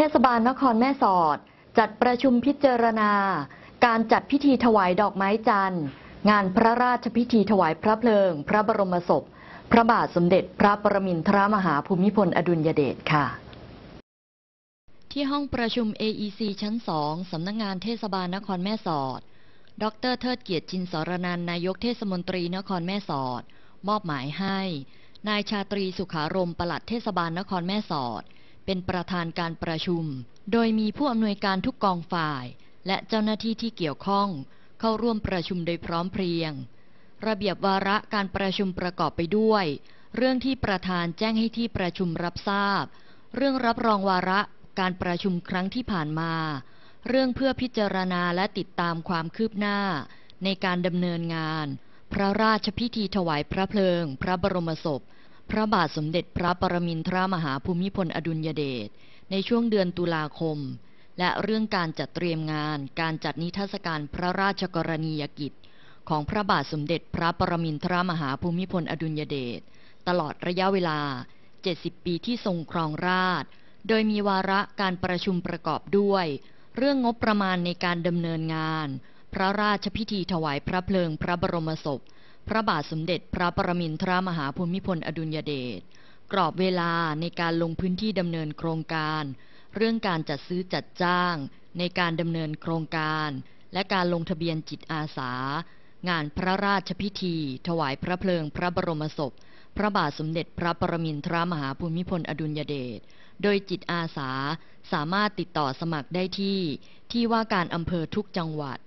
เทศบาลนครแม่สอด จัดประชุมพิจารณา การจัดพิธีถวายดอกไม้จันทร์ งานพระราชพิธีถวายพระเพลิง พระบรมศพ พระบาทสมเด็จพระปรมินทรมหาภูมิพลอดุลยเดชค่ะ ที่ห้องประชุม AEC ชั้น2สำนักงงานเทศบาลนครแม่สอด ดรเทิดเกียรติจินสรนันนายกเทศมนตรีนครแม่สอด มอบหมายให้ นายชาตรีสุขารมปลัดเทศบาลนครแม่สอด เป็นประธานการประชุม โดยมีผู้อำนวยการทุกกองฝ่าย และเจ้าหน้าที่ที่เกี่ยวข้อง เข้าร่วมประชุมโดยพร้อมเพรียง ระเบียบวาระการประชุมประกอบไปด้วย เรื่องที่ประธานแจ้งให้ที่ประชุมรับทราบ เรื่องรับรองวาระการประชุมครั้งที่ผ่านมา เรื่องเพื่อพิจารณาและติดตามความคืบหน้า ในการดำเนินงาน พระราชพิธีถวายพระเพลิง พระบรมศพ พระบาทสมเด็จพระปรมินทรมหาภูมิพลอดุลยเดชในช่วงเดือนตุลาคม และเรื่องการจัดเตรียมงาน การจัดนิทรรศการพระราชกรณียกิจ ของพระบาทสมเด็จพระปรมินทรมหาภูมิพลอดุลยเดชตลอดระยะเวลา 70 ปีที่ทรงครองราช โดยมีวาระการประชุมประกอบด้วย เรื่องงบประมาณในการดำเนินงาน พระราชพิธีถวายพระเพลิงพระบรมศพ พระบาทสมเด็จพระปรมินทรมหาภูมิพลอดุลยเดช กรอบเวลาในการลงพื้นที่ดำเนินโครงการ เรื่องการจัดซื้อจัดจ้าง ในการดำเนินโครงการ และการลงทะเบียนจิตอาสา งานพระราชพิธี ถวายพระเพลิงพระบรมศพ พระบาทสมเด็จพระปรมินทรมหาภูมิพลอดุลยเดช โดยจิตอาสาสามารถติดต่อสมัครได้ที่ ที่ว่าการอำเภอทุกจังหวัด